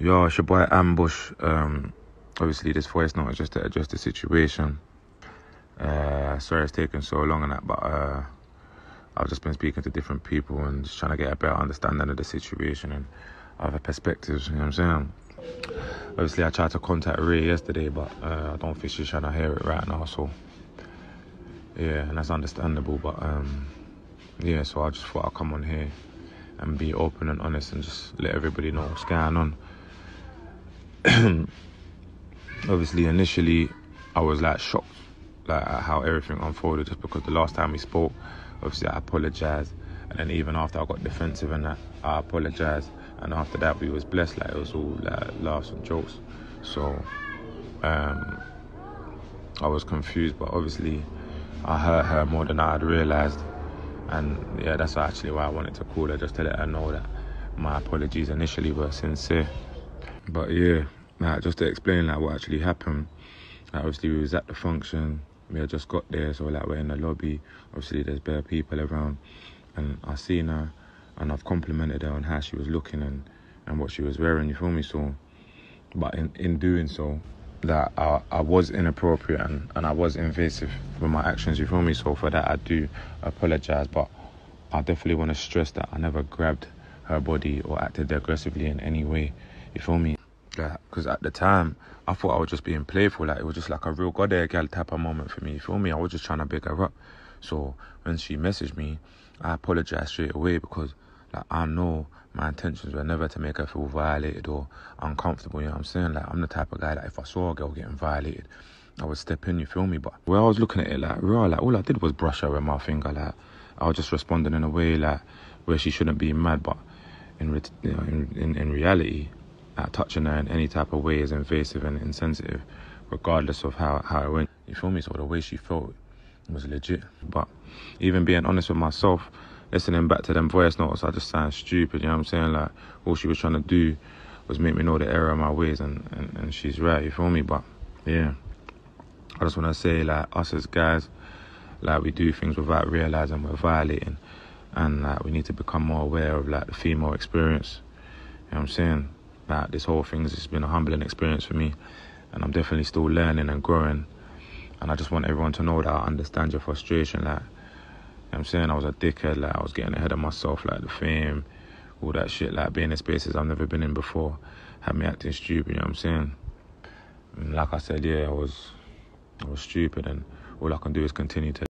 Yo, it's your boy Ambush. Um, obviously, this voice note is just to address the situation. Uh, sorry it's taken so long and that, but uh, I've just been speaking to different people and just trying to get a better understanding of the situation and other perspectives. You know what I'm saying? Obviously, I tried to contact Ray yesterday, but uh, I don't think she's trying to hear it right now. So, yeah, and that's understandable. But um, yeah, so I just thought I'd come on here and be open and honest and just let everybody know what's going on. obviously initially I was like shocked like at how everything unfolded just because the last time we spoke obviously I apologized. And then even after I got defensive and that I apologized. And after that we was blessed. Like it was all like laughs and jokes. So um I was confused. But obviously I hurt her more than I had realized. And yeah that's actually why I wanted to call her just to let her know that my apologies initially were sincere but yeah, like, just to explain like what actually happened. Like, obviously, we was at the function. We had just got there, so like we're in the lobby. Obviously, there's bare people around, and I seen her, and I've complimented her on how she was looking and and what she was wearing. You feel me? So, but in in doing so, that I, I was inappropriate and, and I was invasive with my actions, you feel me? So for that I do apologize, but I definitely want to stress that I never grabbed her body or acted aggressively in any way, you feel me? Because at the time, I thought I was just being playful. Like, it was just like a real goddamn girl type of moment for me. You feel me? I was just trying to big her up. So when she messaged me, I apologized straight away because like I know my intentions were never to make her feel violated or uncomfortable. You know what I'm saying? Like I'm the type of guy that if I saw a girl getting violated, I would step in. You feel me? But where I was looking at it, like real, like all I did was brush her with my finger. Like I was just responding in a way like where she shouldn't be mad, but in you know, in, in, in reality, touching her in any type of way is invasive and insensitive, regardless of how, how it went. You feel me? So the way she felt was legit. But even being honest with myself, listening back to them voice notes, I just sound stupid. You know what I'm saying? Like all she was trying to do was make me know the error of my ways, and, and, and she's right. You feel me? But yeah, I just want to say like us as guys, like we do things without realizing we're violating, and like we need to become more aware of like the female experience. You know what I'm saying? This whole thing has been a humbling experience for me, and I'm definitely still learning and growing. And I just want everyone to know that I understand your frustration. Like, you know I'm saying I was a dickhead. Like, I was getting ahead of myself. Like the fame, all that shit. Like being in spaces I've never been in before, had me acting stupid. You know what I'm saying? And like I said, yeah, I was, I was stupid, and all I can do is continue to